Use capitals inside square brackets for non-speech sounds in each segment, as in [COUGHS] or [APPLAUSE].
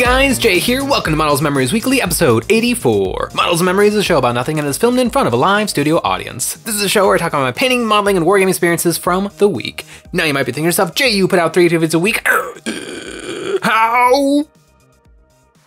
guys, Jay here. Welcome to Models Memories Weekly, episode 84. Models Memories is a show about nothing and is filmed in front of a live studio audience. This is a show where I talk about my painting, modeling, and wargame experiences from the week. Now you might be thinking to yourself, Jay, you put out three videos a week. [COUGHS] How?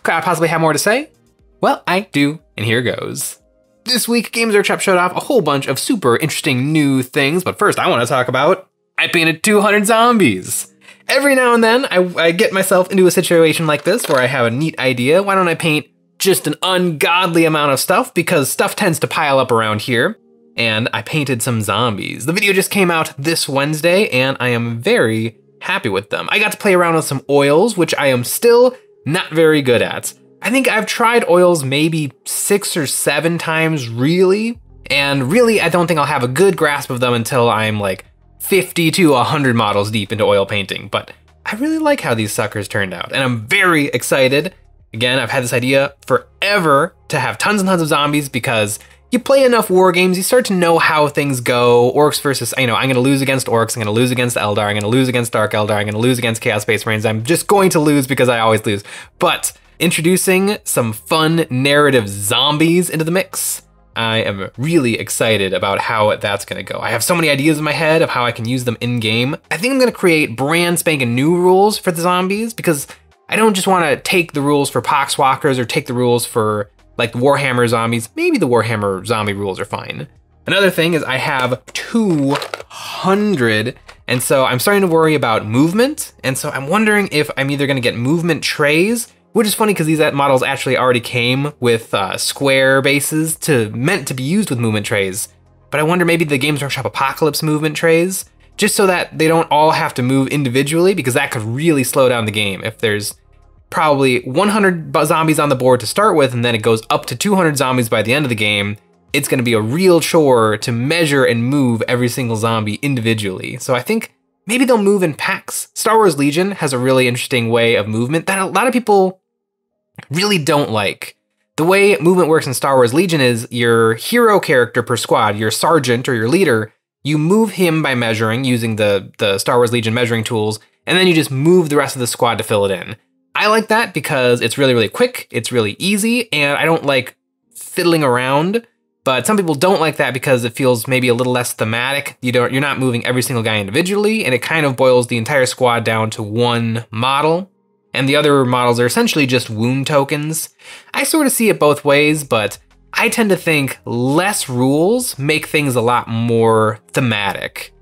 Could I possibly have more to say? Well, I do, and here goes. This week, Games Workshop showed off a whole bunch of super interesting new things, but first I want to talk about I painted 200 zombies. Every now and then, I, I, get myself into a situation like this where I have a neat idea. Why don't I paint just an ungodly amount of stuff? Because stuff tends to pile up around here. And I painted some zombies. The video just came out this Wednesday, and I am very happy with them. I got to play around with some oils, which I am still not very good at. I think I've tried oils maybe six or seven times, really. And really, I don't think I'll have a good grasp of them until I'm like 50 to 100 models deep into oil painting, but I really like how these suckers turned out, and I'm very excited. Again, I've had this idea forever to have tons and tons of zombies because you play enough war games, you start to know how things go. Orcs versus, you know, I'm going to lose against orcs, I'm going to lose against Eldar, I'm going to lose against Dark Eldar, I'm going to lose against Chaos Space Marines. I'm just going to lose because I always lose. But introducing some fun narrative zombies into the mix I am really excited about how that's gonna go. I have so many ideas in my head of how I can use them in game. I think I'm gonna create brand spanking new rules for the zombies because I don't just wanna take the rules for Poxwalkers or take the rules for like the Warhammer zombies. Maybe the Warhammer zombie rules are fine. Another thing is I have 200 and so I'm starting to worry about movement. And so I'm wondering if I'm either gonna get movement trays which is funny because these models actually already came with uh, square bases to meant to be used with movement trays. But I wonder maybe the Games Workshop Apocalypse movement trays, just so that they don't all have to move individually, because that could really slow down the game. If there's probably 100 zombies on the board to start with, and then it goes up to 200 zombies by the end of the game, it's gonna be a real chore to measure and move every single zombie individually. So I think maybe they'll move in packs. Star Wars Legion has a really interesting way of movement that a lot of people really don't like. The way movement works in Star Wars Legion is your hero character per squad, your sergeant or your leader, you move him by measuring using the, the Star Wars Legion measuring tools, and then you just move the rest of the squad to fill it in. I like that because it's really, really quick, it's really easy, and I don't like fiddling around. But some people don't like that because it feels maybe a little less thematic. You don't, you're not moving every single guy individually, and it kind of boils the entire squad down to one model and the other models are essentially just wound tokens. I sort of see it both ways, but I tend to think less rules make things a lot more thematic.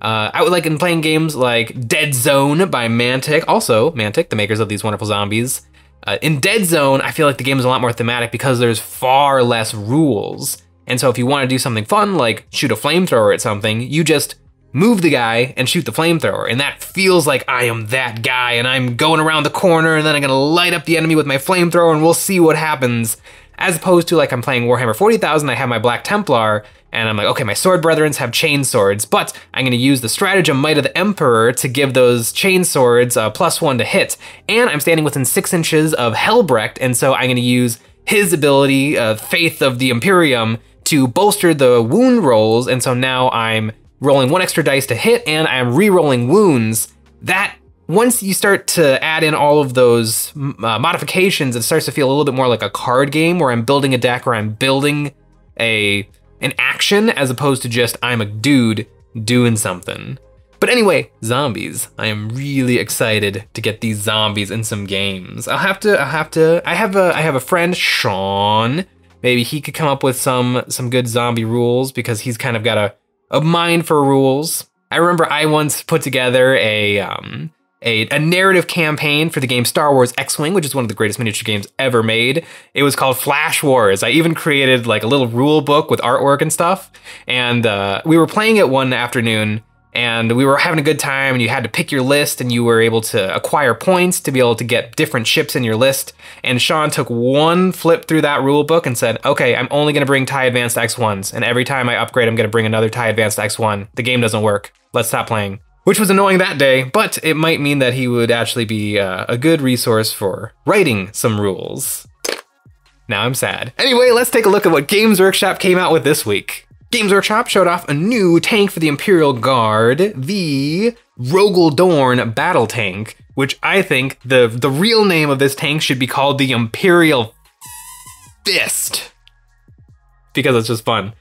Uh, I would like in playing games like Dead Zone by Mantic, also Mantic, the makers of these wonderful zombies. Uh, in Dead Zone, I feel like the game is a lot more thematic because there's far less rules. And so if you want to do something fun, like shoot a flamethrower at something, you just move the guy and shoot the flamethrower. And that feels like I am that guy and I'm going around the corner and then I'm gonna light up the enemy with my flamethrower and we'll see what happens. As opposed to like I'm playing Warhammer 40,000, I have my Black Templar and I'm like, okay, my sword brethrens have chain swords, but I'm gonna use the stratagem Might of the Emperor to give those chain swords a plus one to hit. And I'm standing within six inches of Helbrecht, and so I'm gonna use his ability, uh, Faith of the Imperium, to bolster the wound rolls, and so now I'm rolling one extra dice to hit, and I'm re-rolling wounds. That once you start to add in all of those uh, modifications, it starts to feel a little bit more like a card game where I'm building a deck or I'm building a an action as opposed to just I'm a dude doing something. But anyway, zombies. I am really excited to get these zombies in some games. I'll have to I'll have to I have a I have a friend Sean. Maybe he could come up with some some good zombie rules because he's kind of got a a mind for rules. I remember I once put together a um, a, a, narrative campaign for the game Star Wars X-Wing, which is one of the greatest miniature games ever made. It was called Flash Wars. I even created like a little rule book with artwork and stuff. And uh, we were playing it one afternoon and we were having a good time and you had to pick your list and you were able to acquire points to be able to get different ships in your list. And sean took one flip through that rule book and said okay i'm only going to bring tie advanced x1s and every time i upgrade i'm going to bring another tie advanced x1 the game doesn't work. Let's stop playing. Which was annoying that day but it might mean that he would actually be uh, a good resource for writing some rules. Now i'm sad. Anyway let's take a look at what games workshop came out with this week Games Workshop showed off a new tank for the Imperial Guard, the Rogal Dorn Battle Tank. which I think the the real name of this tank should be called the Imperial Fist. Because it's just fun.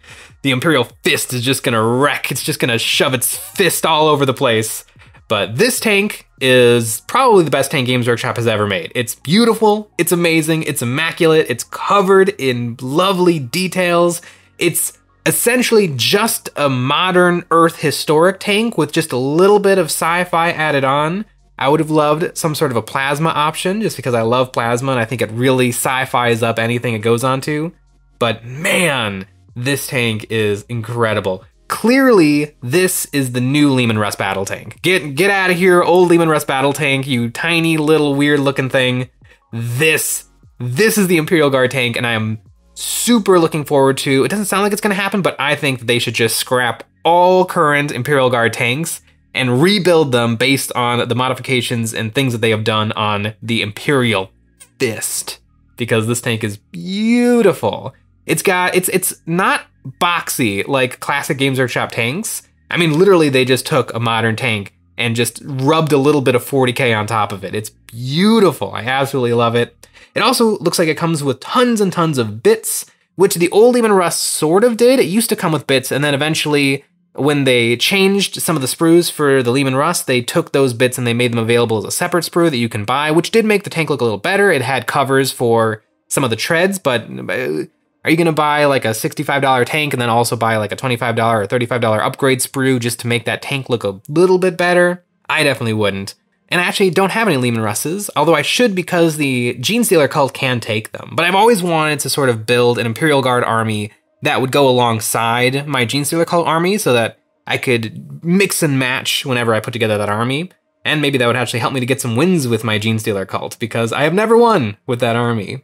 The Imperial Fist is just gonna wreck, it's just gonna shove its fist all over the place. But this tank is probably the best tank Games Workshop has ever made. It's beautiful, it's amazing, it's immaculate, it's covered in lovely details. It's essentially just a modern Earth historic tank with just a little bit of sci-fi added on. I would have loved some sort of a plasma option just because I love plasma and I think it really sci-fi's up anything it goes onto. But man, this tank is incredible. Clearly, this is the new Leman Russ battle tank. Get get out of here, old Leman Russ battle tank, you tiny little weird looking thing. This this is the Imperial Guard tank, and I am super looking forward to. It doesn't sound like it's gonna happen, but I think they should just scrap all current Imperial Guard tanks and rebuild them based on the modifications and things that they have done on the Imperial Fist. Because this tank is beautiful. It's got it's it's not boxy like classic Games Workshop tanks. I mean, literally, they just took a modern tank and just rubbed a little bit of 40k on top of it. It's beautiful. I absolutely love it. It also looks like it comes with tons and tons of bits, which the old Leman Russ sort of did. It used to come with bits, and then eventually, when they changed some of the sprues for the Leman Russ, they took those bits and they made them available as a separate sprue that you can buy, which did make the tank look a little better. It had covers for some of the treads, but uh, are you going to buy like a $65 tank and then also buy like a $25 or $35 upgrade sprue just to make that tank look a little bit better? I definitely wouldn't. And I actually don't have any Leman Russes, although I should because the Genestealer cult can take them. But I've always wanted to sort of build an Imperial Guard army that would go alongside my Genestealer cult army so that I could mix and match whenever I put together that army. And maybe that would actually help me to get some wins with my Genestealer cult, because I have never won with that army.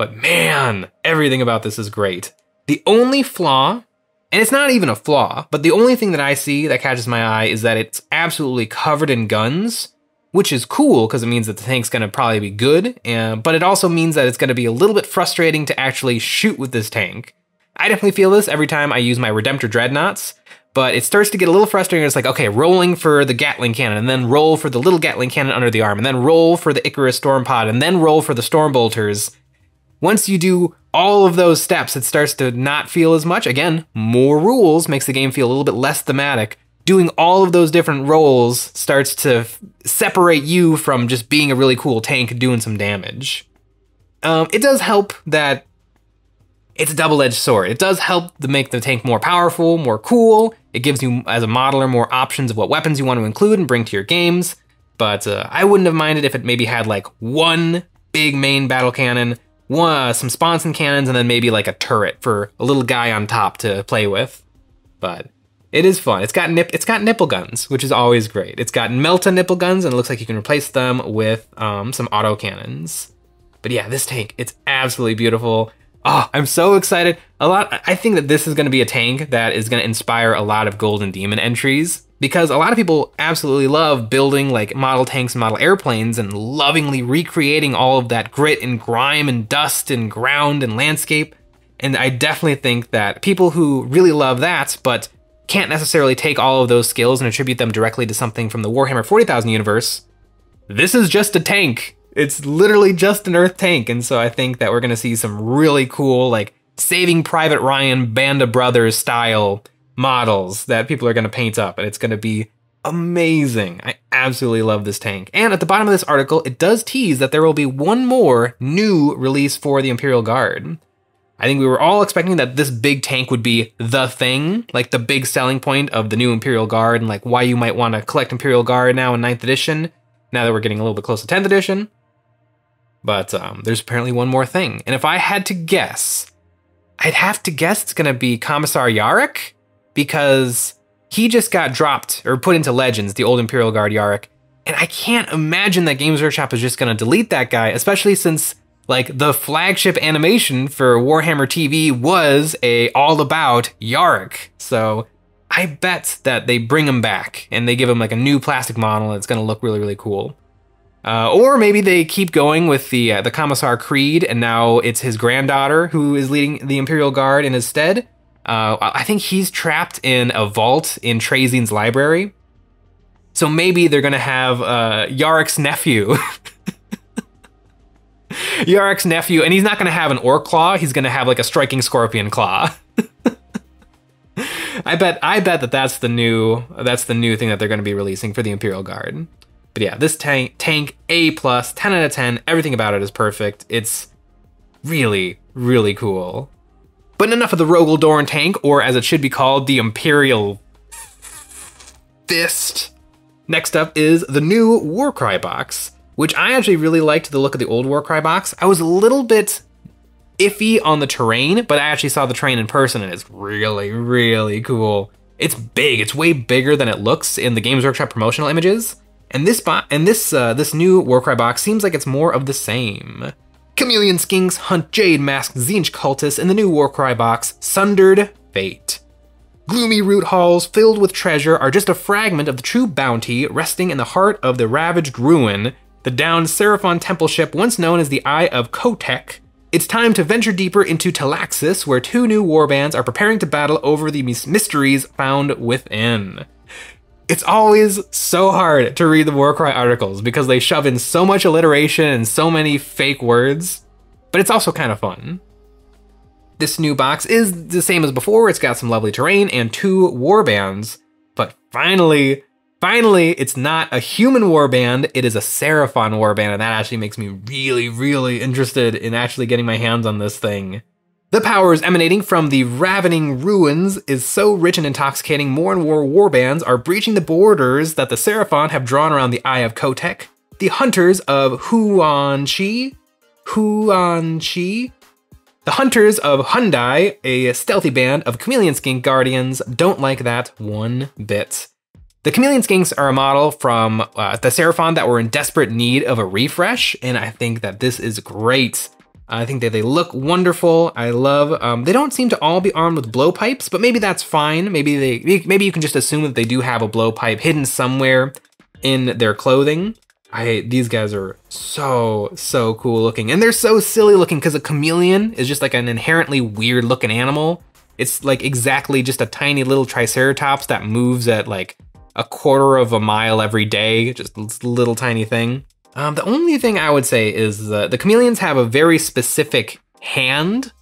But man, everything about this is great. The only flaw, and it's not even a flaw, but the only thing that I see that catches my eye is that it's absolutely covered in guns, which is cool because it means that the tank's gonna probably be good, and, but it also means that it's gonna be a little bit frustrating to actually shoot with this tank. I definitely feel this every time I use my Redemptor Dreadnoughts, but it starts to get a little frustrating. It's like, okay, rolling for the Gatling cannon, and then roll for the little Gatling cannon under the arm, and then roll for the Icarus Storm Pod, and then roll for the Storm Bolters once you do all of those steps, it starts to not feel as much. Again, more rules makes the game feel a little bit less thematic. Doing all of those different roles starts to separate you from just being a really cool tank doing some damage. Um, it does help that it's a double-edged sword. It does help to make the tank more powerful, more cool. It gives you, as a modeler, more options of what weapons you want to include and bring to your games. But uh, I wouldn't have minded if it maybe had like one big main battle cannon one, uh, some sponson cannons, and then maybe like a turret for a little guy on top to play with. But it is fun. It's got nip. It's got nipple guns, which is always great. It's got Melta nipple guns, and it looks like you can replace them with um, some auto cannons. But yeah, this tank, it's absolutely beautiful. Oh, I'm so excited. A lot. I think that this is going to be a tank that is going to inspire a lot of Golden Demon entries because a lot of people absolutely love building like model tanks and model airplanes and lovingly recreating all of that grit and grime and dust and ground and landscape. And I definitely think that people who really love that, but can't necessarily take all of those skills and attribute them directly to something from the Warhammer 40,000 universe, this is just a tank. It's literally just an Earth tank. And so I think that we're going to see some really cool, like, Saving Private Ryan Band of Brothers style models that people are going to paint up, and it's going to be amazing. I absolutely love this tank. And at the bottom of this article, it does tease that there will be one more new release for the Imperial Guard. I think we were all expecting that this big tank would be the thing, like the big selling point of the new Imperial Guard and like why you might want to collect Imperial Guard now in 9th edition, now that we're getting a little bit close to 10th edition. But um, there's apparently one more thing. And if I had to guess, I'd have to guess it's going to be Commissar Yarrick because he just got dropped or put into Legends, the old Imperial Guard Yarrick. And I can't imagine that Games Workshop is just going to delete that guy, especially since like the flagship animation for Warhammer TV was a all about Yarrick. So I bet that they bring him back and they give him like a new plastic model that's going to look really really cool. Uh, or maybe they keep going with the uh, the Commissar Creed, and now it's his granddaughter who is leading the Imperial Guard in his stead. Uh, I think he's trapped in a vault in Trazyn's library. So maybe they're gonna have uh, Yarrick's nephew. [LAUGHS] Yarrick's nephew, and he's not gonna have an orc claw. He's gonna have like a striking scorpion claw. [LAUGHS] I bet I bet that that's the new that's the new thing that they're going to be releasing for the Imperial Guard. But yeah, this tank tank A plus, 10 out of 10. Everything about it is perfect. It's really really cool. But enough of the Rogal Dorn tank, or as it should be called, the Imperial Fist. Next up is the new Warcry box, which I actually really liked the look of the old Warcry box. I was a little bit iffy on the terrain, but I actually saw the terrain in person and it's really, really cool. It's big. It's way bigger than it looks in the Games Workshop promotional images. And this bo- and this uh, this new Warcry box seems like it's more of the same. Chameleon Skinks hunt Jade masked Tzeentch cultists in the new Warcry box, Sundered Fate. Gloomy root halls filled with treasure are just a fragment of the true bounty resting in the heart of the ravaged ruin, the downed Seraphon temple ship once known as the Eye of Kotek. it's time to venture deeper into Talaxis, where two new warbands are preparing to battle over the mysteries found within. It's always so hard to read the Warcry articles because they shove in so much alliteration and so many fake words, but it's also kind of fun. This new box is the same as before, it's got some lovely terrain and two warbands, but finally, Finally, it's not a human warband, it is a Seraphon warband, and that actually makes me really, really interested in actually getting my hands on this thing. The powers emanating from the ravening ruins is so rich and intoxicating, more and more warbands are breaching the borders that the Seraphon have drawn around the Eye of Kotek. The hunters of Huan Chi, Huan Chi, the hunters of Hundai, a stealthy band of chameleon skink guardians, don't like that one bit. The Chameleon Skinks are a model from uh, the Seraphon that were in desperate need of a refresh, and I think that this is great. I think that they look wonderful. I love. Um, they don't seem to all be armed with blowpipes, but maybe that's fine. Maybe they. Maybe you can just assume that they do have a blowpipe hidden somewhere in their clothing. I these guys are so so cool looking, and they're so silly looking because a chameleon is just like an inherently weird looking animal. It's like exactly just a tiny little triceratops that moves at like a quarter of a mile every day, just a little tiny thing. Um, the only thing I would say is that the chameleons have a very specific hand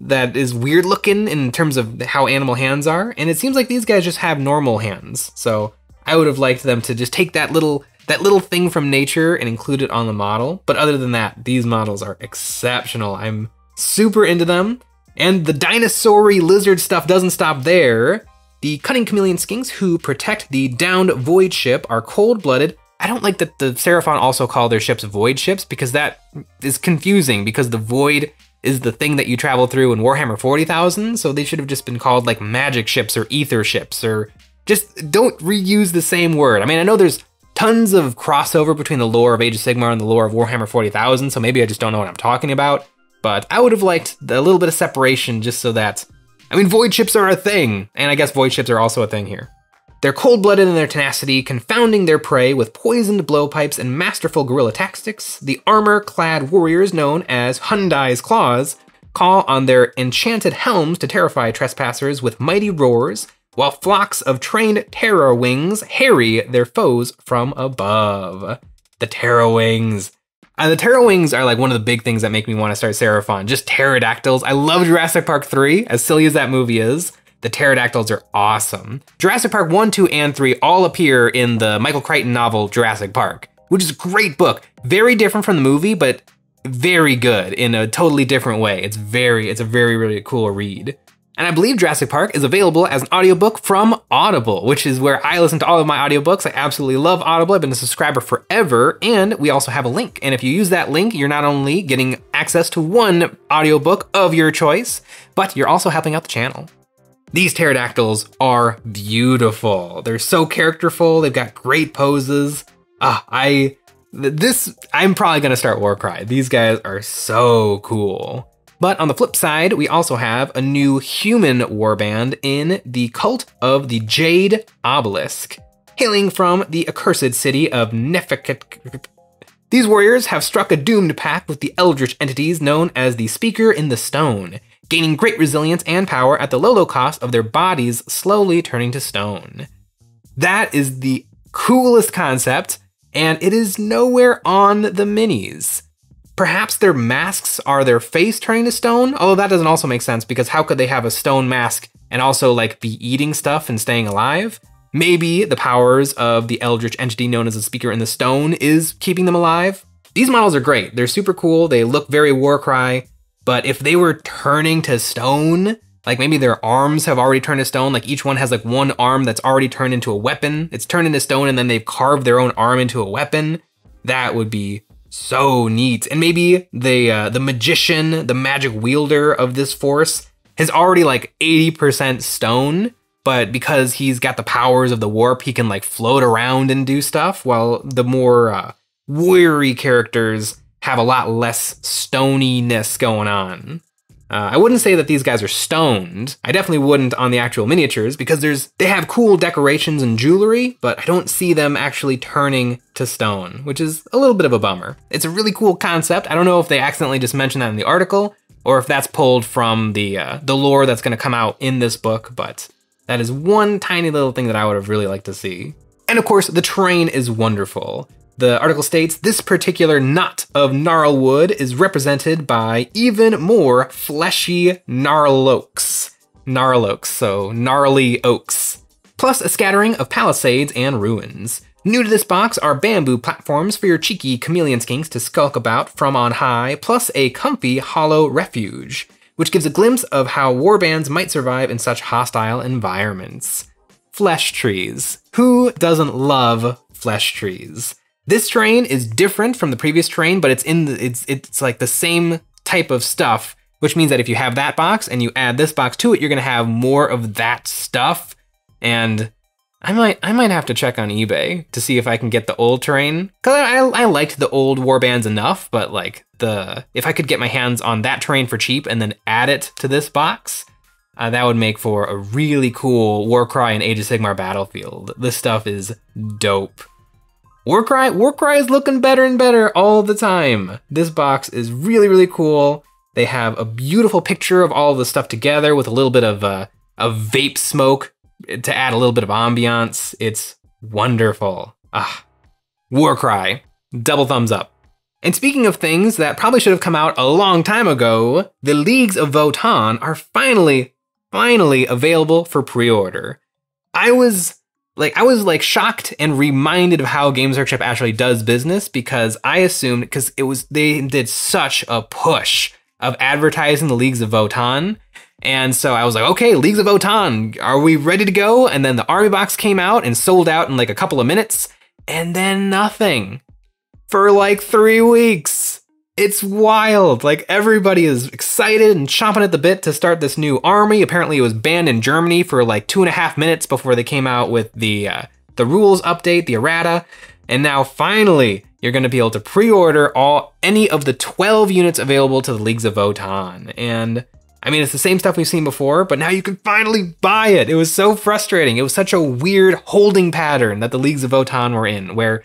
that is weird looking in terms of how animal hands are, and it seems like these guys just have normal hands. So I would have liked them to just take that little that little thing from nature and include it on the model. But other than that, these models are exceptional. I'm super into them. And the dinosaur lizard stuff doesn't stop there. The cunning chameleon skinks who protect the downed void ship are cold-blooded. I don't like that the Seraphon also call their ships void ships because that is confusing because the void is the thing that you travel through in Warhammer 40,000, so they should have just been called like magic ships or ether ships or just don't reuse the same word. I mean, I know there's tons of crossover between the lore of Age of Sigmar and the lore of Warhammer 40,000, so maybe I just don't know what I'm talking about, but I would have liked a little bit of separation just so that I mean, void ships are a thing, and I guess void ships are also a thing here. They're cold-blooded in their tenacity, confounding their prey with poisoned blowpipes and masterful guerrilla tactics. The armor-clad warriors known as Hundai's Claws call on their enchanted helms to terrify trespassers with mighty roars, while flocks of trained Terrawings harry their foes from above. The Terrawings. Uh, the Terrawings are like one of the big things that make me want to start Seraphon. Just pterodactyls. I love Jurassic Park 3, as silly as that movie is. The pterodactyls are awesome. Jurassic Park 1, 2, and 3 all appear in the Michael Crichton novel Jurassic Park, which is a great book. Very different from the movie, but very good in a totally different way. It's very, it's a very, really cool read. And I believe Jurassic Park is available as an audiobook from Audible, which is where I listen to all of my audiobooks. I absolutely love Audible. I've been a subscriber forever, and we also have a link. And if you use that link, you're not only getting access to one audiobook of your choice, but you're also helping out the channel. These pterodactyls are beautiful. They're so characterful. They've got great poses. Ah, I this I'm probably gonna start Warcry. These guys are so cool. But on the flip side, we also have a new human warband in the cult of the Jade Obelisk, hailing from the accursed city of Nefeket. These warriors have struck a doomed pact with the eldritch entities known as the Speaker in the Stone, gaining great resilience and power at the low, low cost of their bodies slowly turning to stone. That is the coolest concept, and it is nowhere on the minis. Perhaps their masks are their face turning to stone, although that doesn't also make sense because how could they have a stone mask and also like be eating stuff and staying alive? Maybe the powers of the eldritch entity known as the Speaker in the Stone is keeping them alive. These models are great. They're super cool. They look very Warcry, but if they were turning to stone, like maybe their arms have already turned to stone, like each one has like one arm that's already turned into a weapon. It's turned into stone and then they've carved their own arm into a weapon. That would be so neat. And maybe the uh, the magician, the magic wielder of this force, is already like 80% stone, but because he's got the powers of the warp, he can like float around and do stuff, while the more uh, weary characters have a lot less stoniness going on. Uh, I wouldn't say that these guys are stoned. I definitely wouldn't on the actual miniatures because there's they have cool decorations and jewelry, but I don't see them actually turning to stone, which is a little bit of a bummer. It's a really cool concept. I don't know if they accidentally just mentioned that in the article or if that's pulled from the uh, the lore that's going to come out in this book, but that is one tiny little thing that I would have really liked to see. And of course, the terrain is wonderful. The article states this particular knot of Gnarlwood is represented by even more fleshy gnarloaks. Gnarl oaks, so gnarly oaks. Plus a scattering of palisades and ruins. New to this box are bamboo platforms for your cheeky chameleon skinks to skulk about from on high, plus a comfy hollow refuge, which gives a glimpse of how warbands might survive in such hostile environments. Flesh trees. Who doesn't love flesh trees? This terrain is different from the previous terrain, but it's in the, it's it's like the same type of stuff, which means that if you have that box and you add this box to it, you're gonna have more of that stuff. And I might I might have to check on eBay to see if I can get the old terrain because I, I, I liked the old warbands enough, but like the if I could get my hands on that terrain for cheap and then add it to this box, uh, that would make for a really cool Warcry and Age of Sigmar battlefield. This stuff is dope. Warcry, Warcry is looking better and better all the time. This box is really, really cool. They have a beautiful picture of all of the stuff together with a little bit of uh, a vape smoke to add a little bit of ambiance. It's wonderful. Ah, Warcry, double thumbs up. And speaking of things that probably should have come out a long time ago, the Leagues of Votann are finally, finally available for pre-order. I was like I was like shocked and reminded of how Games Workshop actually does business because I assumed because it was they did such a push of advertising the Leagues of Votann. And so I was like, okay, Leagues of Votann, are we ready to go? And then the army box came out and sold out in like a couple of minutes, and then nothing for like three weeks. It's wild. Like everybody is excited and chomping at the bit to start this new army. Apparently, it was banned in Germany for like two and a half minutes before they came out with the uh, the rules update, the errata, and now finally you're going to be able to pre-order all any of the 12 units available to the Leagues of Votann. And I mean, it's the same stuff we've seen before, but now you can finally buy it. It was so frustrating. It was such a weird holding pattern that the Leagues of Votann were in, where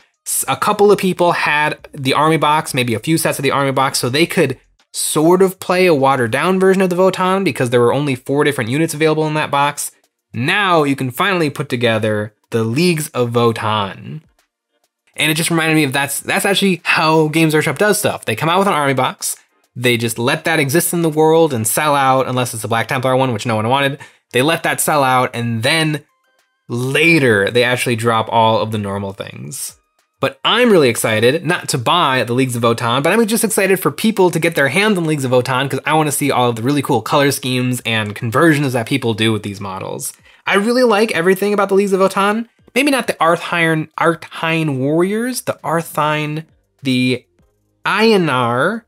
a couple of people had the army box, maybe a few sets of the army box, so they could sort of play a watered down version of the Votann because there were only four different units available in that box. Now you can finally put together the Leagues of Votann. And it just reminded me of that's that's actually how Games Workshop does stuff. They come out with an army box, they just let that exist in the world and sell out, unless it's a Black Templar one, which no one wanted. They let that sell out, and then later they actually drop all of the normal things. But I'm really excited not to buy the Leagues of Votann, but I'm just excited for people to get their hands on Leagues of Votann because I want to see all of the really cool color schemes and conversions that people do with these models. I really like everything about the Leagues of Votann. Maybe not the Arthine, Arthine Warriors, the Arthine, the Einhyr,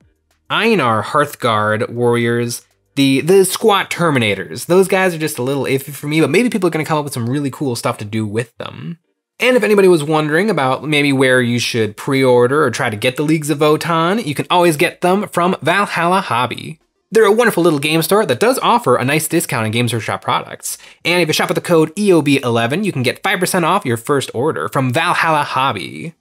Einhyr Hearthguard Warriors, the the squat Terminators. Those guys are just a little iffy for me, but maybe people are going to come up with some really cool stuff to do with them. And if anybody was wondering about maybe where you should pre-order or try to get the Leagues of Votann, you can always get them from Valhalla Hobby. They're a wonderful little game store that does offer a nice discount on Games Workshop products. And if you shop with the code EOB11, you can get 5% off your first order from Valhalla Hobby.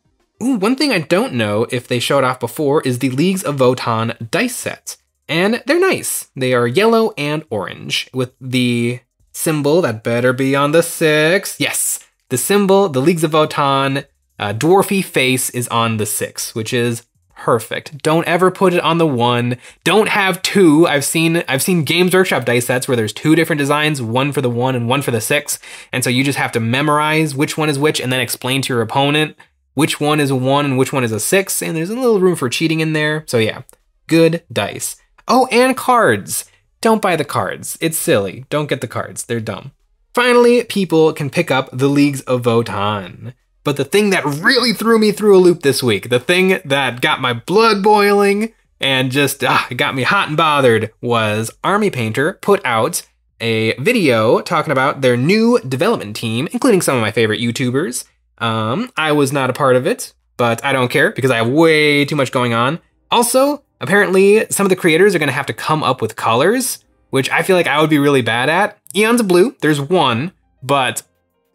Ooh, one thing I don't know if they showed off before is the Leagues of Votann dice set. And they're nice. They are yellow and orange with the symbol that better be on the six. Yes, the symbol, the Leagues of Votann, uh, dwarfy face is on the six, which is perfect. Don't ever put it on the one. Don't have two. I've seen I've seen Games Workshop dice sets where there's two different designs, one for the one and one for the six. And so you just have to memorize which one is which and then explain to your opponent which one is a one and which one is a six. And there's a little room for cheating in there. So yeah, good dice. Oh, and cards. Don't buy the cards. It's silly. Don't get the cards. They're dumb. Finally, people can pick up the Leagues of Votann. But the thing that really threw me through a loop this week, the thing that got my blood boiling and just ah, got me hot and bothered was Army Painter put out a video talking about their new development team, including some of my favorite YouTubers. Um, I was not a part of it, but I don't care because I have way too much going on. Also, apparently, some of the creators are going to have to come up with colors, which I feel like I would be really bad at. Eons of Blue, there's one, but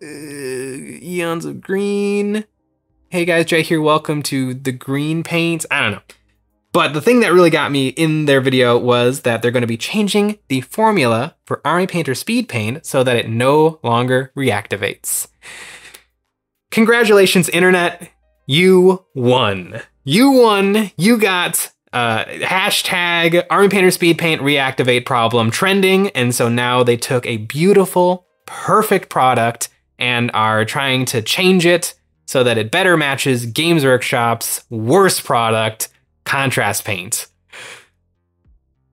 uh, eons of green. Hey guys, Jay here. Welcome to the green paint. I don't know. But the thing that really got me in their video was that they're going to be changing the formula for Army Painter Speed Paint so that it no longer reactivates. Congratulations, Internet. You won. You won. You got uh, hashtag Army Painter Speed Paint reactivate problem trending. And so now they took a beautiful, perfect product and are trying to change it so that it better matches Games Workshop's worst product, Contrast Paint.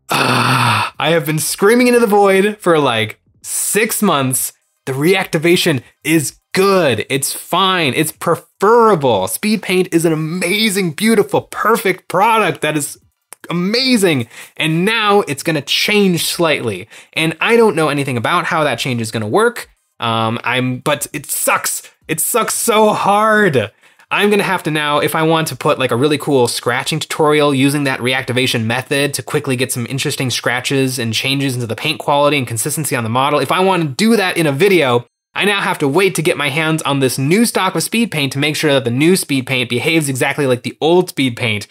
Uh, I have been screaming into the void for like six months. The reactivation is good. It's fine. It's preferable. Speed Paint is an amazing, beautiful, perfect product that is amazing. And now it's going to change slightly. And I don't know anything about how that change is going to work. Um, I'm, but it sucks. It sucks so hard. I'm gonna have to now, if I want to put like a really cool scratching tutorial using that reactivation method to quickly get some interesting scratches and changes into the paint quality and consistency on the model, if I want to do that in a video, I now have to wait to get my hands on this new stock of speed paint to make sure that the new speed paint behaves exactly like the old speed paint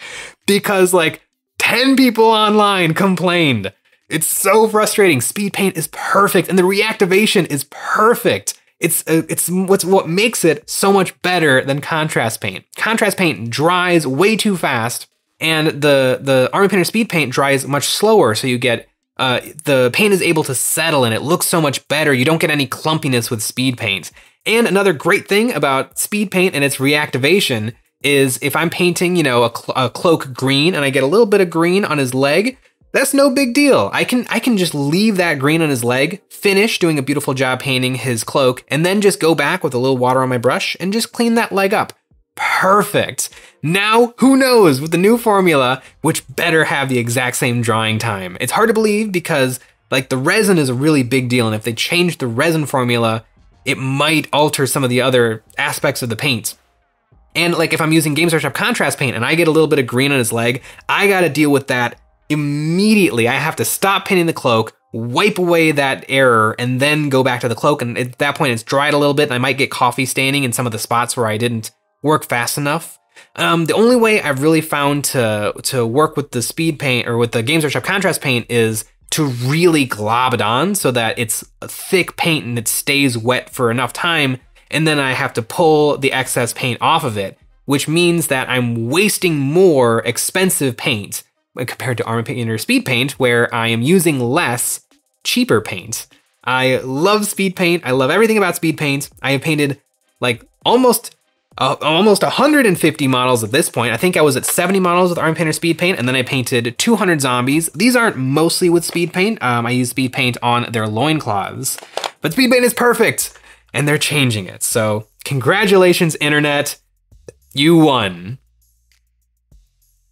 because like 10 people online complained it's so frustrating. Speed paint is perfect and the reactivation is perfect. It's uh, it's what's what makes it so much better than contrast paint. Contrast paint dries way too fast and the the Army Painter speed paint dries much slower so you get uh, the paint is able to settle and it looks so much better. You don't get any clumpiness with speed paint. And another great thing about speed paint and its reactivation is if I'm painting, you know, a, cl a cloak green and I get a little bit of green on his leg, that's no big deal. I can I can just leave that green on his leg, finish doing a beautiful job painting his cloak, and then just go back with a little water on my brush and just clean that leg up. Perfect. Now, who knows with the new formula, which better have the exact same drying time. It's hard to believe because like the resin is a really big deal, and if they change the resin formula, it might alter some of the other aspects of the paint. And like if I'm using Games Workshop contrast paint and I get a little bit of green on his leg, I gotta deal with that immediately I have to stop painting the cloak, wipe away that error, and then go back to the cloak. And at that point, it's dried a little bit, and I might get coffee staining in some of the spots where I didn't work fast enough. Um, the only way I've really found to to work with the speed paint or with the Games Workshop contrast paint is to really glob it on so that it's thick paint and it stays wet for enough time, and then I have to pull the excess paint off of it, which means that I'm wasting more expensive paint compared to Army Painter Speed Paint, where I am using less cheaper paint. I love Speed Paint. I love everything about Speed Paint. I have painted like almost uh, almost 150 models at this point. I think I was at 70 models with Army Painter Speed Paint, and then I painted 200 zombies. These aren't mostly with Speed Paint. Um, I use Speed Paint on their loincloths. But Speed Paint is perfect, and they're changing it. So congratulations, Internet. You won.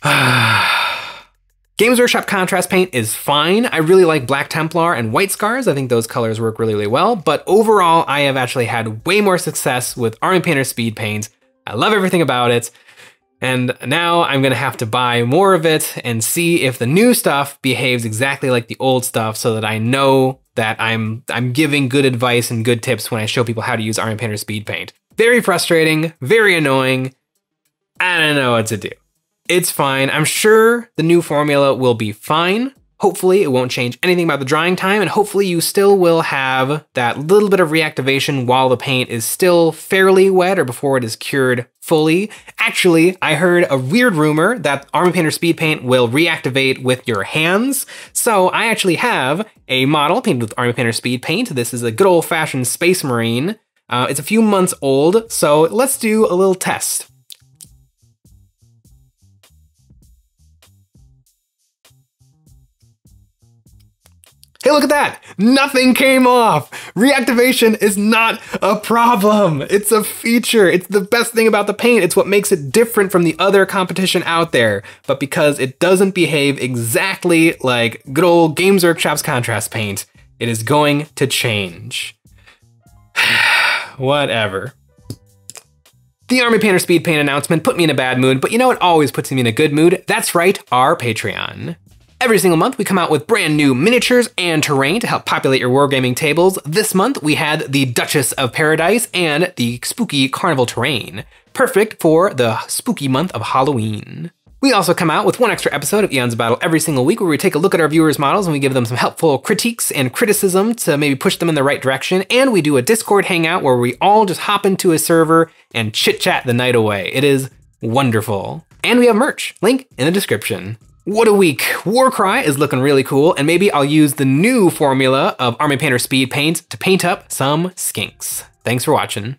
[SIGHS] Games Workshop Contrast Paint is fine. I really like Black Templar and White Scars. I think those colors work really, really well. But overall, I have actually had way more success with Army Painter Speed Paint. I love everything about it. And now I'm gonna have to buy more of it and see if the new stuff behaves exactly like the old stuff so that I know that I'm I'm giving good advice and good tips when I show people how to use Army Painter Speed Paint. Very frustrating, very annoying. I don't know what to do. It's fine. I'm sure the new formula will be fine. Hopefully it won't change anything about the drying time and hopefully you still will have that little bit of reactivation while the paint is still fairly wet or before it is cured fully. Actually, I heard a weird rumor that Army Painter Speed Paint will reactivate with your hands. So I actually have a model painted with Army Painter Speed Paint. This is a good old fashioned Space Marine. Uh, it's a few months old, so let's do a little test. Hey, look at that! Nothing came off! Reactivation is not a problem! It's a feature! It's the best thing about the paint! It's what makes it different from the other competition out there. But because it doesn't behave exactly like good old Games Workshop's contrast paint, it is going to change. [SIGHS] Whatever. The Army Painter Speed Paint announcement put me in a bad mood, but you know what always puts me in a good mood? That's right, our Patreon. Every single month, we come out with brand new miniatures and terrain to help populate your wargaming tables. This month, we had the Duchess of Paradise and the spooky carnival terrain, perfect for the spooky month of Halloween. We also come out with one extra episode of Eons Battle every single week where we take a look at our viewers' models and we give them some helpful critiques and criticism to maybe push them in the right direction. And we do a Discord hangout where we all just hop into a server and chit chat the night away. It is wonderful. And we have merch, link in the description. What a week! Warcry is looking really cool, and maybe I'll use the new formula of Army Painter Speed Paint to paint up some skinks. Thanks for watching.